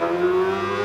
Música